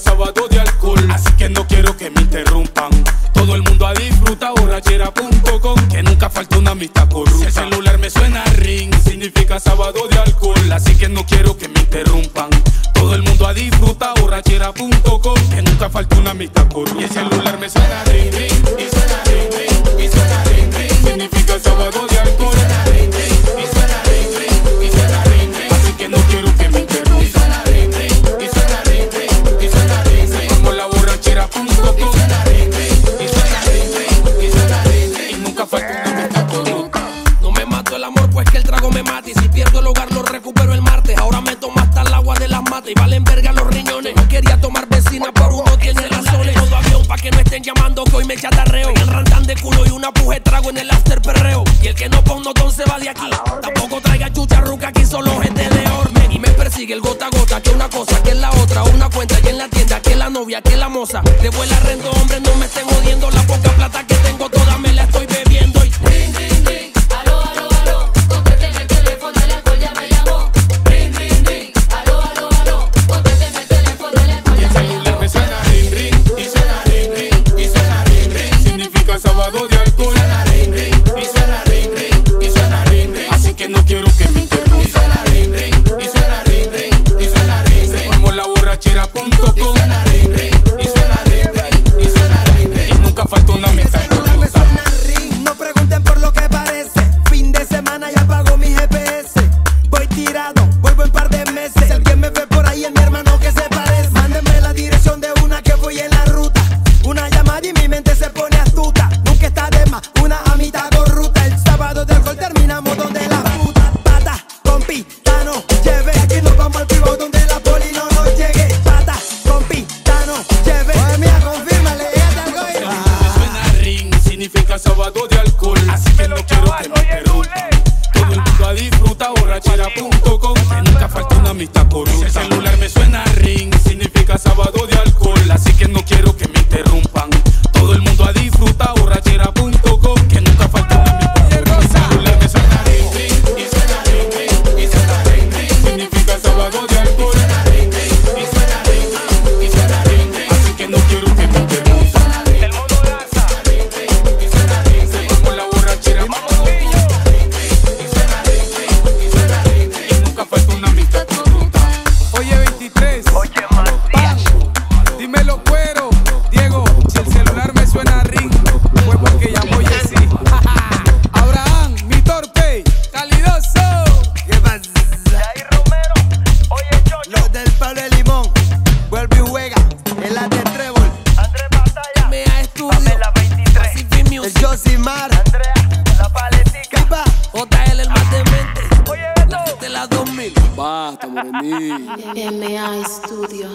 sábado de alcohol. Así que no quiero que me interrumpan. Todo el mundo a disfrutar borrachera.com, que nunca falta una amistad corrupta. Si el celular me suena ring, significa sábado de alcohol. Así que no quiero que me interrumpan. borrachera.com, que nunca falta una amistad corrupta. Y el celular me suena ring, ring, y suena ring, ring, y suena ring, ring. Significa sábado de alcohol. Y suena ring, ring, y suena ring, ring. Así que no quiero que me interrumpan. Y suena ring, ring, y suena ring, ring, y suena ring, ring. Como la borrachera.com. Y suena ring, ring, y suena ring, ring, y suena ring, ring. Nunca falta una amistad corrupta. No me mato el amor, pues que el trago me mata. Y si pierdo el hogar, lo recupero el martes. Ahora me tomo hasta el agua de las matas y valen verga trago en el after perreo. Y el que no pone notón se va de aquí. Tampoco traiga chucharruca, aquí solo gente de orden. Y me persigue el gota a gota, que una cosa, que la otra. Una cuenta y en la tienda, que la novia, que la moza. De vuela rendo, hombre, no me estén jodiendo. Suena ring, ring, significa sábado de alcohol. Así que no quiero que me interrumpan. Todo el mundo a disfrutar borrachera.com, que nunca falta una amistad corrupta. El celular me suena 23. Oye, Martín. La gente de la 2000. Basta, morení. MA Studio.